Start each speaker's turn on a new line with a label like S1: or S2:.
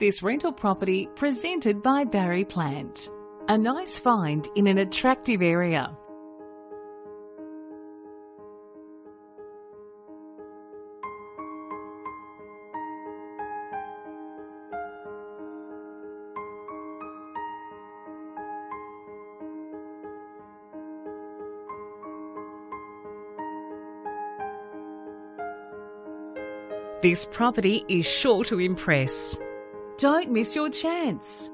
S1: This rental property presented by Barry Plant. A nice find in an attractive area. This property is sure to impress. Don't miss your chance.